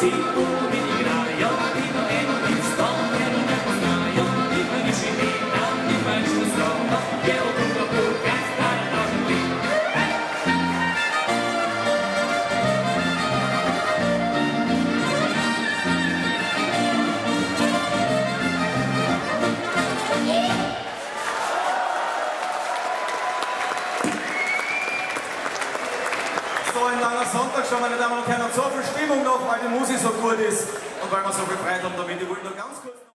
Sim. Ein langer Sonntag schon, meine Damen und Herren, und so viel Stimmung noch, weil die Musik so gut ist und weil wir so viel Freude haben damit. Ich wollte nur ganz kurz...